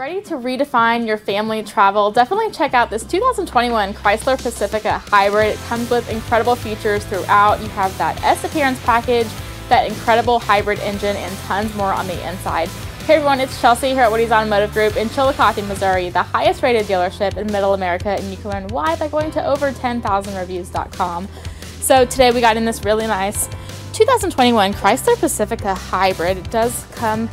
Ready to redefine your family travel? Definitely check out this 2021 Chrysler Pacifica Hybrid. It comes with incredible features throughout. You have that S appearance package, that incredible hybrid engine, and tons more on the inside. Hey everyone, it's Chelsea here at Woody's Automotive Group in Chillicothe, Missouri, the highest rated dealership in middle America, and you can learn why by going to over10,000reviews.com. So today we got in this really nice 2021 Chrysler Pacifica Hybrid. It does come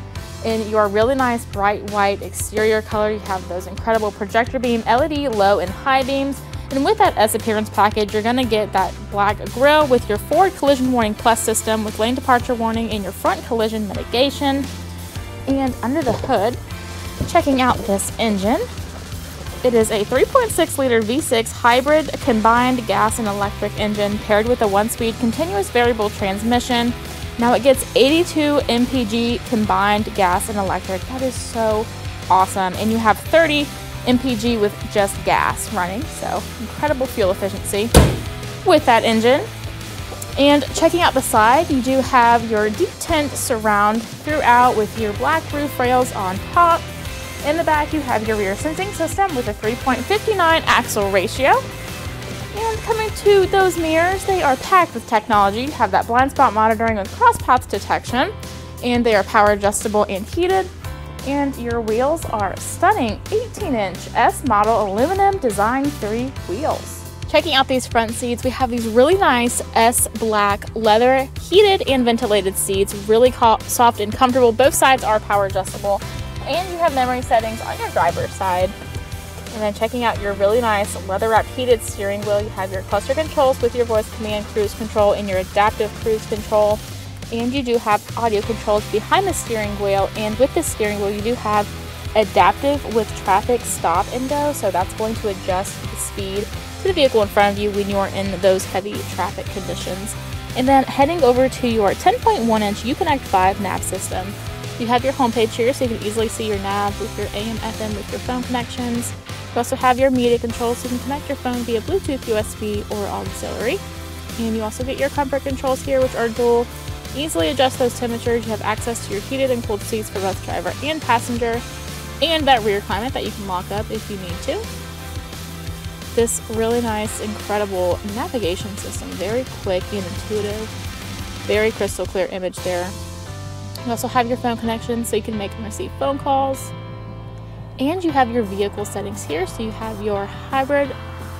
in your really nice bright white exterior color. You have those incredible projector beam LED low and high beams. And with that S appearance package, you're gonna get that black grille with your forward collision warning plus system with lane departure warning and your front collision mitigation. And under the hood, checking out this engine, it is a 3.6 liter V6 hybrid combined gas and electric engine paired with a one speed continuous variable transmission. Now it gets 82 mpg combined gas and electric. That is so awesome. And you have 30 mpg with just gas running. So incredible fuel efficiency with that engine. And checking out the side, you do have your deep tint surround throughout with your black roof rails on top. In the back, you have your rear sensing system with a 3.59 axle ratio. And coming to those mirrors, they are packed with technology. You have that blind spot monitoring with cross path detection, and they are power adjustable and heated. And your wheels are stunning 18 inch S model aluminum design 3 wheels. Checking out these front seats, we have these really nice S black leather heated and ventilated seats, really soft and comfortable. Both sides are power adjustable, and you have memory settings on your driver's side. And then checking out your really nice leather wrapped heated steering wheel, you have your cluster controls with your voice command cruise control and your adaptive cruise control. And you do have audio controls behind the steering wheel. And with the steering wheel, you do have adaptive with traffic stop and go. So that's going to adjust the speed to the vehicle in front of you when you're in those heavy traffic conditions. And then heading over to your 10.1 inch Uconnect 5 nav system, you have your homepage here so you can easily see your nav with your AM, FM, with your phone connections. You also have your media controls so you can connect your phone via Bluetooth, USB, or auxiliary. And you also get your comfort controls here, which are dual. Easily adjust those temperatures. You have access to your heated and cooled seats for both driver and passenger, and that rear climate that you can lock up if you need to. This really nice, incredible navigation system, very quick and intuitive, very crystal clear image there. You also have your phone connection so you can make and receive phone calls, and you have your vehicle settings here. So you have your hybrid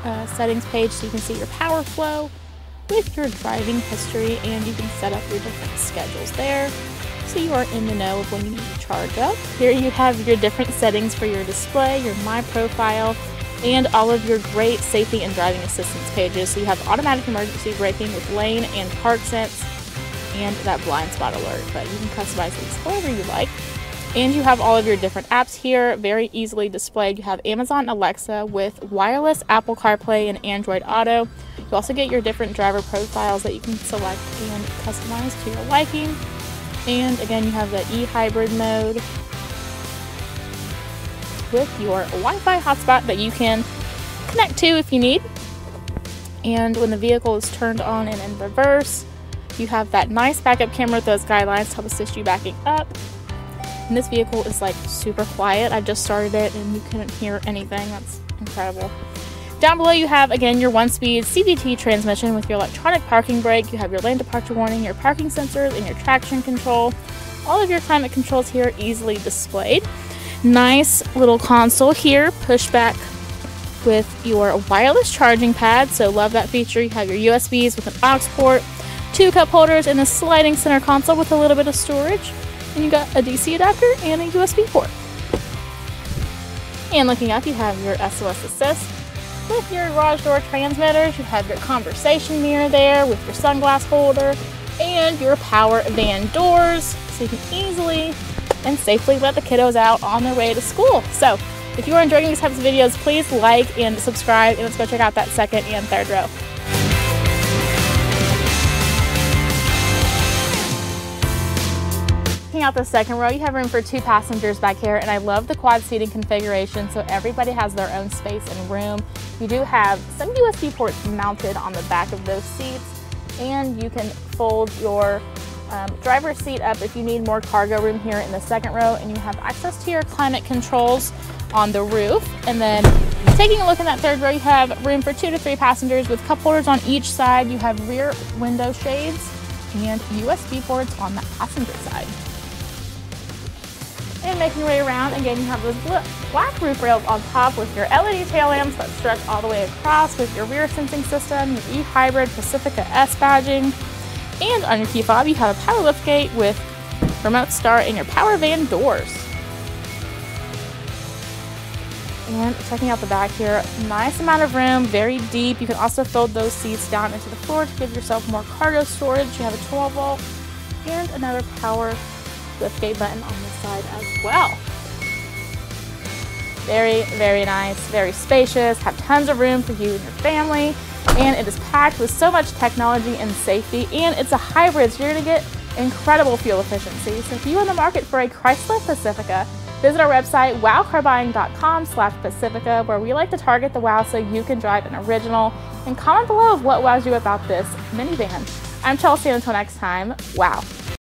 uh, settings page so you can see your power flow with your driving history and you can set up your different schedules there so you are in the know of when you need to charge up. Here you have your different settings for your display, your My Profile, and all of your great safety and driving assistance pages. So you have automatic emergency braking with lane and park sense and that blind spot alert, but you can customize these however you like. And you have all of your different apps here, very easily displayed. You have Amazon Alexa with wireless Apple CarPlay and Android Auto. You also get your different driver profiles that you can select and customize to your liking. And again, you have the e-hybrid mode with your Wi-Fi hotspot that you can connect to if you need. And when the vehicle is turned on and in reverse, you have that nice backup camera with those guidelines to help assist you backing up. And this vehicle is like super quiet. I just started it and you couldn't hear anything. That's incredible. Down below you have again your one-speed CVT transmission with your electronic parking brake. You have your lane departure warning, your parking sensors, and your traction control. All of your climate controls here easily displayed. Nice little console here, pushback with your wireless charging pad. So love that feature. You have your USBs with an aux port, two cup holders, and a sliding center console with a little bit of storage and you got a DC adapter and a USB port. And looking up, you have your SOS Assist with your garage door transmitters. You have your conversation mirror there with your sunglass holder and your power van doors so you can easily and safely let the kiddos out on their way to school. So if you are enjoying these types of videos, please like and subscribe and let's go check out that second and third row. Out the second row, you have room for two passengers back here, and I love the quad seating configuration, so everybody has their own space and room. You do have some USB ports mounted on the back of those seats, and you can fold your um, driver seat up if you need more cargo room here in the second row, and you have access to your climate controls on the roof. And then taking a look in that third row, you have room for two to three passengers with cup holders on each side. You have rear window shades and USB ports on the passenger side. And making your way around, again, you have those black roof rails on top with your LED tail lamps that stretch all the way across with your rear sensing system, your e-hybrid Pacifica S badging, and on your key fob, you have a power liftgate with remote start and your power van doors. And checking out the back here, nice amount of room, very deep. You can also fold those seats down into the floor to give yourself more cargo storage. You have a 12 volt and another power liftgate button on this side as well. Very, very nice, very spacious, have tons of room for you and your family, and it is packed with so much technology and safety, and it's a hybrid, so you're gonna get incredible fuel efficiency. So if you're in the market for a Chrysler Pacifica, visit our website, wowcarbuying.com slash Pacifica, where we like to target the wow so you can drive an original, and comment below of what wows you about this minivan. I'm Chelsea, until next time, wow.